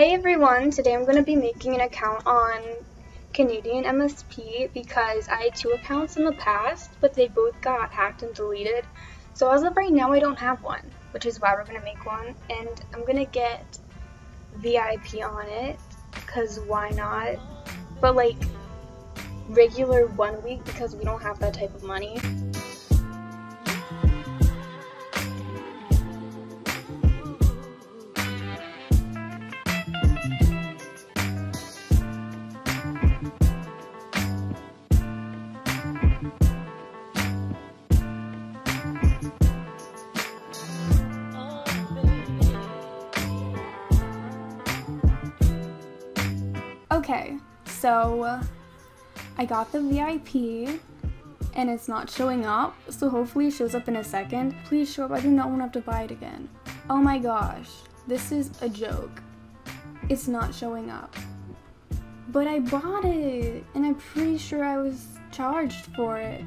Hey everyone, today I'm going to be making an account on Canadian MSP because I had two accounts in the past, but they both got hacked and deleted. So as of right now, I don't have one, which is why we're going to make one. And I'm going to get VIP on it, because why not? But like, regular one week because we don't have that type of money. Okay, so I got the VIP and it's not showing up, so hopefully it shows up in a second. Please show up, I do not want to have to buy it again. Oh my gosh, this is a joke. It's not showing up. But I bought it, and I'm pretty sure I was charged for it.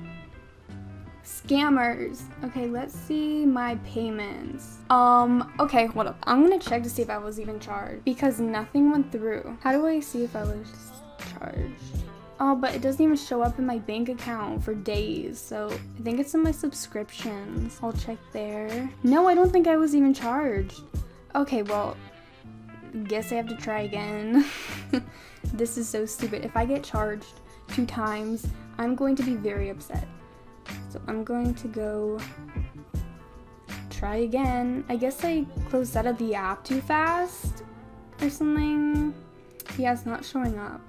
Scammers. Okay, let's see my payments. Um, okay, hold up. I'm gonna check to see if I was even charged because nothing went through. How do I see if I was charged? Oh, but it doesn't even show up in my bank account for days, so I think it's in my subscriptions. I'll check there. No, I don't think I was even charged. Okay, well, guess I have to try again. this is so stupid. If I get charged two times, I'm going to be very upset. So I'm going to go try again. I guess I closed out of the app too fast or something. Yeah, it's not showing up.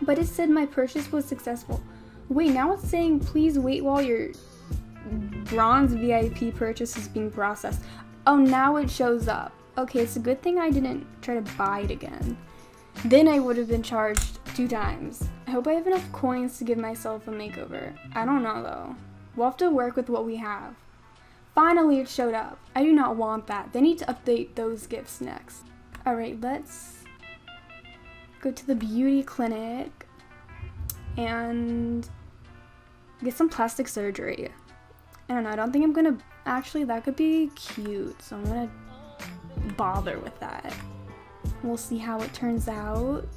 But it said my purchase was successful. Wait, now it's saying please wait while your bronze VIP purchase is being processed. Oh, now it shows up. Okay, it's a good thing I didn't try to buy it again. Then I would have been charged two times. I hope I have enough coins to give myself a makeover. I don't know though. We'll have to work with what we have. Finally, it showed up. I do not want that. They need to update those gifts next. Alright, let's go to the beauty clinic and get some plastic surgery. I don't know, I don't think I'm gonna, actually that could be cute, so I'm gonna bother with that. We'll see how it turns out.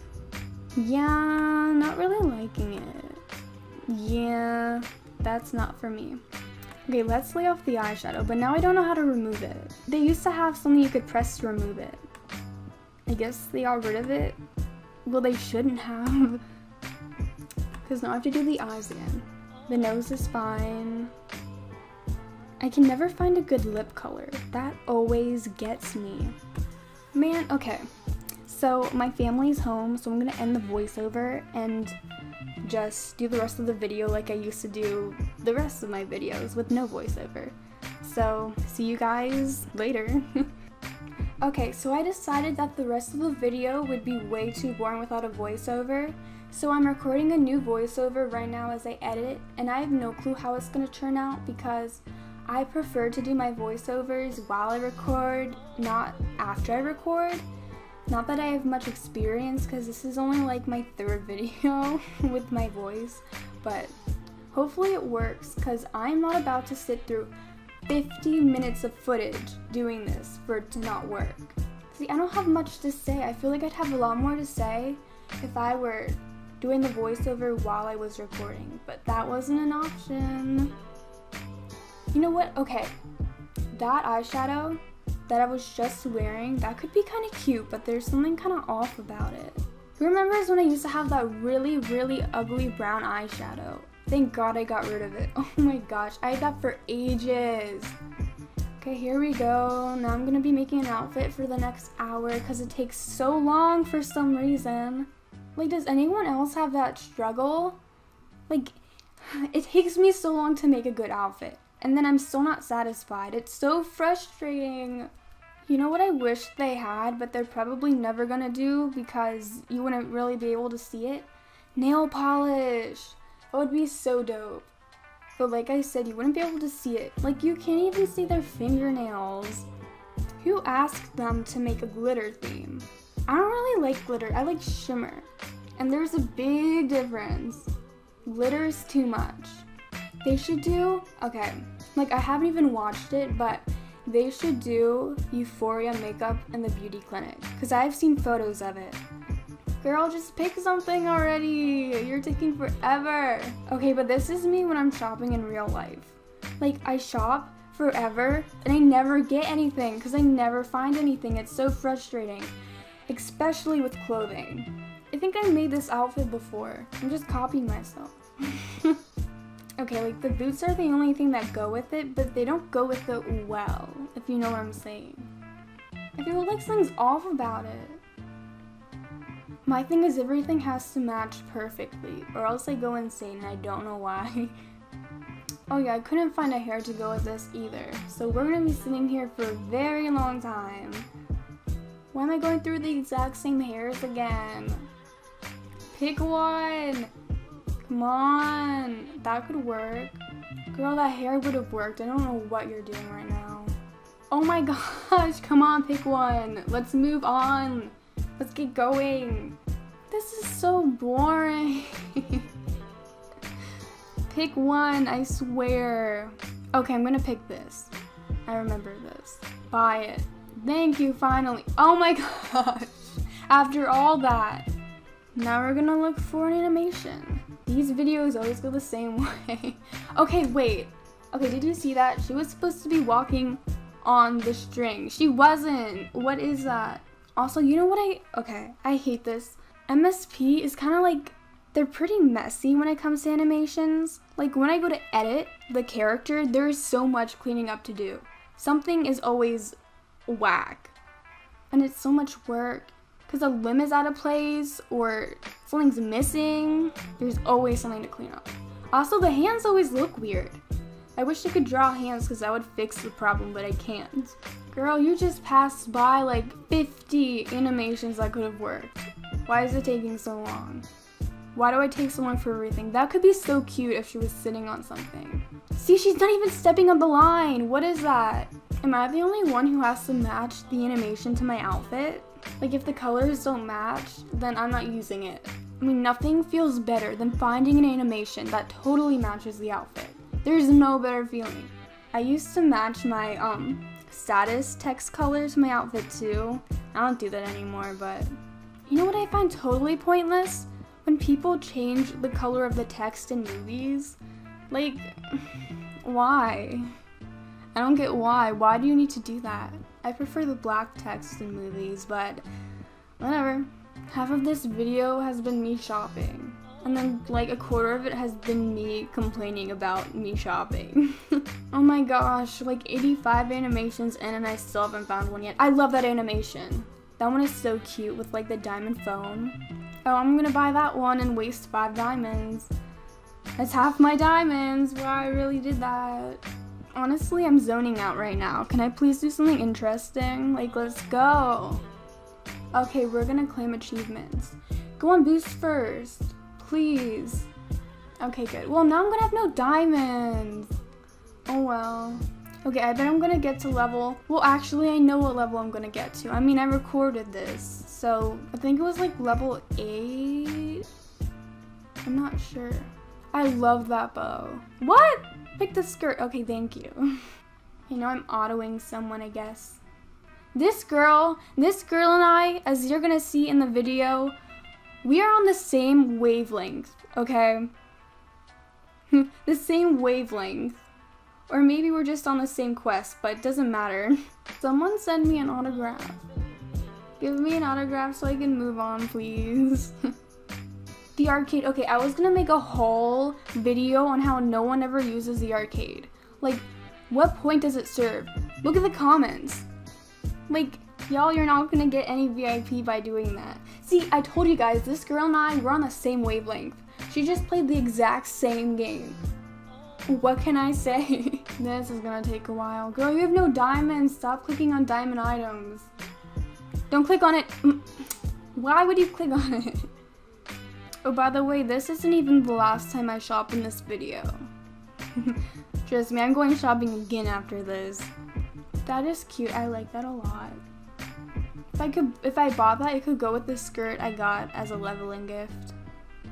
Yeah, not really liking it. Yeah, that's not for me. Okay, let's lay off the eyeshadow, but now I don't know how to remove it. They used to have something you could press to remove it. I guess they got rid of it. Well, they shouldn't have. Because now I have to do the eyes again. The nose is fine. I can never find a good lip color. That always gets me. Man, okay. So my family's home, so I'm gonna end the voiceover and just do the rest of the video like I used to do the rest of my videos with no voiceover. So see you guys later. okay, so I decided that the rest of the video would be way too boring without a voiceover. So I'm recording a new voiceover right now as I edit, and I have no clue how it's gonna turn out because I prefer to do my voiceovers while I record, not after I record. Not that I have much experience because this is only like my third video with my voice, but hopefully it works because I'm not about to sit through 50 minutes of footage doing this for it to not work. See, I don't have much to say. I feel like I'd have a lot more to say if I were doing the voiceover while I was recording, but that wasn't an option. You know what? Okay, that eyeshadow that I was just wearing, that could be kind of cute, but there's something kind of off about it. Who remembers when I used to have that really, really ugly brown eyeshadow? Thank God I got rid of it. Oh my gosh, I had that for ages. Okay, here we go. Now I'm gonna be making an outfit for the next hour because it takes so long for some reason. Like, does anyone else have that struggle? Like, it takes me so long to make a good outfit and then I'm still not satisfied. It's so frustrating. You know what I wish they had, but they're probably never gonna do because you wouldn't really be able to see it? Nail polish! That would be so dope. But like I said, you wouldn't be able to see it. Like, you can't even see their fingernails. Who asked them to make a glitter theme? I don't really like glitter, I like shimmer. And there's a big difference. Glitter is too much. They should do, okay, like I haven't even watched it, but they should do Euphoria makeup in the beauty clinic because I've seen photos of it. Girl, just pick something already. You're taking forever. Okay, but this is me when I'm shopping in real life. Like, I shop forever and I never get anything because I never find anything. It's so frustrating, especially with clothing. I think I made this outfit before. I'm just copying myself. okay, like the boots are the only thing that go with it, but they don't go with it well, if you know what I'm saying. I feel like something's off about it. My thing is everything has to match perfectly, or else I go insane and I don't know why. oh yeah, I couldn't find a hair to go with this either, so we're gonna be sitting here for a very long time. Why am I going through the exact same hairs again? Pick one! Come on! That could work. Girl, that hair would have worked. I don't know what you're doing right now. Oh my gosh, come on, pick one. Let's move on. Let's get going. This is so boring. pick one, I swear. Okay, I'm gonna pick this. I remember this. Buy it. Thank you, finally. Oh my gosh. After all that. Now we're gonna look for an animation. These videos always go the same way. okay, wait. Okay, did you see that? She was supposed to be walking on the string. She wasn't. What is that? Also, you know what I... Okay, I hate this. MSP is kind of like... They're pretty messy when it comes to animations. Like, when I go to edit the character, there is so much cleaning up to do. Something is always whack. And it's so much work. Because a limb is out of place or something's missing. There's always something to clean up. Also, the hands always look weird. I wish I could draw hands because that would fix the problem, but I can't. Girl, you just passed by like 50 animations that could have worked. Why is it taking so long? Why do I take so long for everything? That could be so cute if she was sitting on something. See, she's not even stepping on the line. What is that? Am I the only one who has to match the animation to my outfit? Like if the colors don't match, then I'm not using it. I mean, nothing feels better than finding an animation that totally matches the outfit. There's no better feeling. I used to match my um status text color to my outfit too. I don't do that anymore, but you know what I find totally pointless? When people change the color of the text in movies. Like, why? I don't get why. Why do you need to do that? I prefer the black text in movies, but whatever. Half of this video has been me shopping. And then like a quarter of it has been me complaining about me shopping. oh my gosh, like 85 animations in and I still haven't found one yet. I love that animation. That one is so cute with like the diamond phone. Oh, I'm gonna buy that one and waste five diamonds. That's half my diamonds. Wow, I really did that. Honestly, I'm zoning out right now. Can I please do something interesting? Like, let's go. Okay, we're gonna claim achievements. Go on boost first, please. Okay, good. Well, now I'm gonna have no diamonds. Oh well. Okay, I bet I'm gonna get to level, well actually I know what level I'm gonna get to. I mean, I recorded this, so I think it was like level 8? I'm not sure. I love that bow. What? Pick the skirt. Okay, thank you. you know, I'm autoing someone, I guess. This girl, this girl and I, as you're gonna see in the video, we are on the same wavelength, okay? the same wavelength. Or maybe we're just on the same quest, but it doesn't matter. Someone send me an autograph. Give me an autograph so I can move on, please. The arcade, okay, I was gonna make a whole video on how no one ever uses the arcade. Like, what point does it serve? Look at the comments. Like, y'all, you're not gonna get any VIP by doing that. See, I told you guys, this girl and I, we're on the same wavelength. She just played the exact same game. What can I say? this is gonna take a while. Girl, you have no diamonds. Stop clicking on diamond items. Don't click on it. Mm. Why would you click on it? Oh, by the way, this isn't even the last time I shop in this video. Trust me, I'm going shopping again after this. That is cute. I like that a lot. If I could, if I bought that, it could go with the skirt I got as a leveling gift.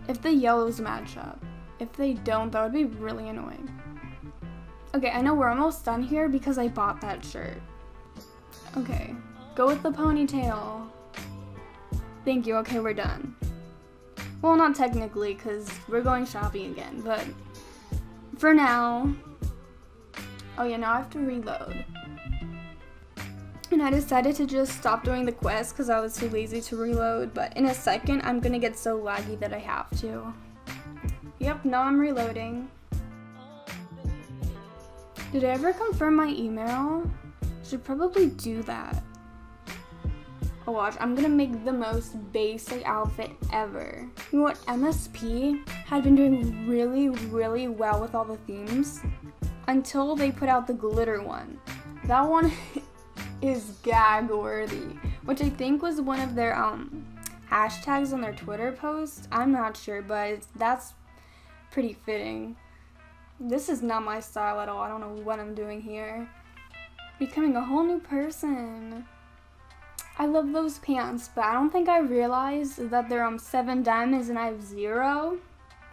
If the yellows match up. If they don't, that would be really annoying. Okay, I know we're almost done here because I bought that shirt. Okay, go with the ponytail. Thank you, okay, we're done. Well, not technically, because we're going shopping again, but for now. Oh yeah, now I have to reload. And I decided to just stop doing the quest because I was too lazy to reload, but in a second I'm gonna get so laggy that I have to. Yep, now I'm reloading. Did I ever confirm my email? Should probably do that. Watch, I'm gonna make the most basic outfit ever. You know what, MSP had been doing really, really well with all the themes until they put out the glitter one. That one is gag worthy, which I think was one of their um hashtags on their Twitter post. I'm not sure, but that's pretty fitting. This is not my style at all. I don't know what I'm doing here. Becoming a whole new person. I love those pants, but I don't think I realized that they're um seven diamonds and I have zero.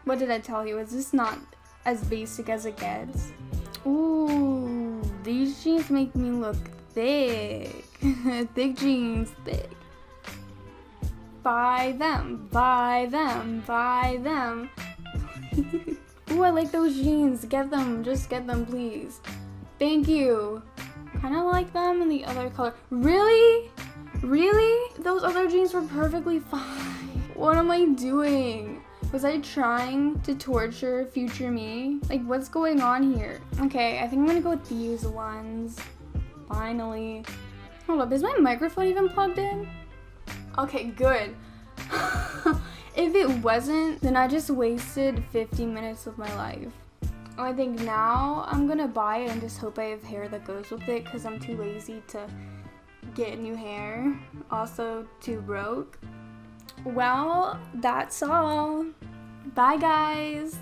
What did I tell you? Is this not as basic as it gets? Ooh, these jeans make me look thick. thick jeans, thick. Buy them, buy them, buy them. Ooh, I like those jeans. Get them, just get them, please. Thank you. Kind of like them in the other color. Really? Really? Those other jeans were perfectly fine. What am I doing? Was I trying to torture future me? Like, what's going on here? Okay, I think I'm gonna go with these ones. Finally. Hold up, is my microphone even plugged in? Okay, good. if it wasn't, then I just wasted 50 minutes of my life. Oh, I think now I'm gonna buy it and just hope I have hair that goes with it because I'm too lazy to get new hair. Also, too broke. Well, that's all. Bye, guys.